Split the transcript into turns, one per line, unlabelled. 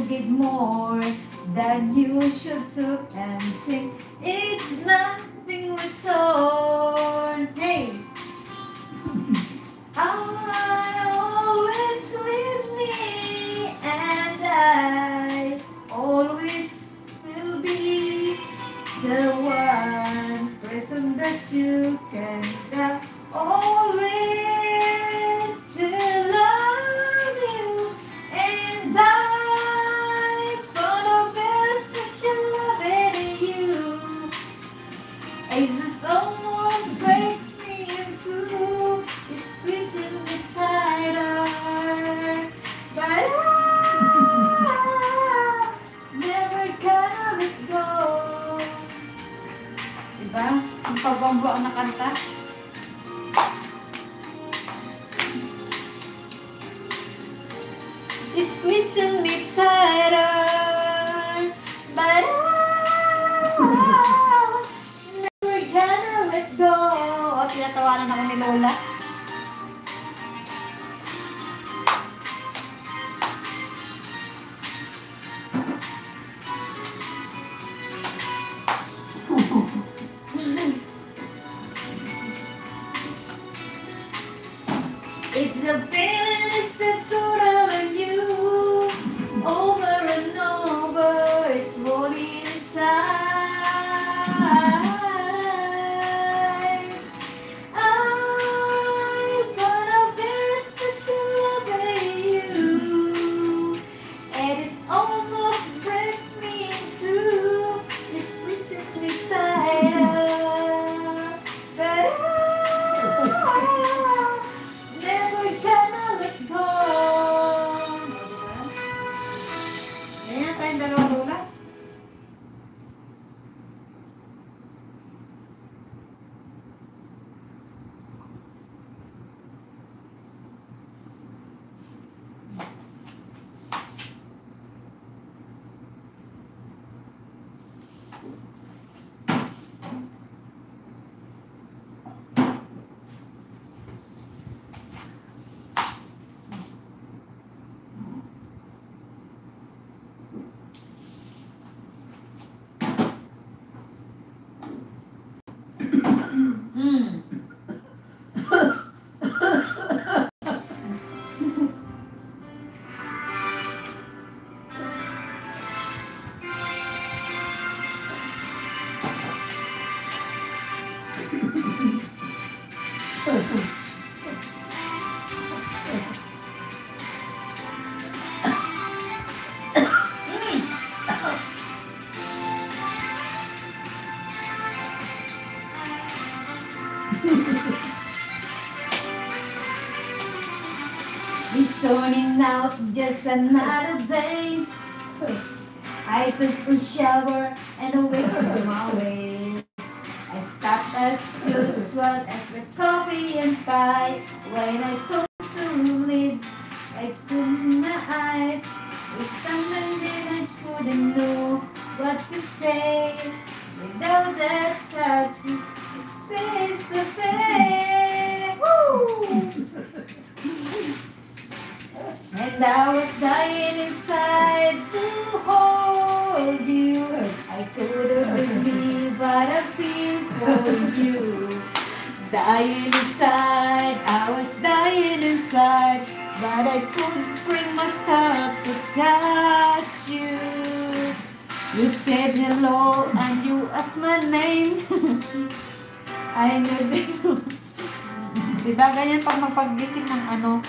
You give more than you should do and think it's nothing return. Hey! I always with me and I always will be the one person that you can go Diba? Ang pabonggo ang nakanta. It's squeezing me tighter, but I go. O, tinatawanan ako ni Lola. It's the feeling that's total on you over and over. It's rolling inside. It's turning out just another day. I took a shower and away from my way. Stopped at Stu's one with coffee and pie. When I took to leave, I opened my eyes. It's something that I couldn't know what to say. Without that touch, it's face to face. And I was dying inside to hold you. I couldn't believe what I feel for you. Dying inside, I was dying inside, but I couldn't bring myself to touch you. You said hello and you asked my name. I that. Diba ganyan pag magpagising ng ano,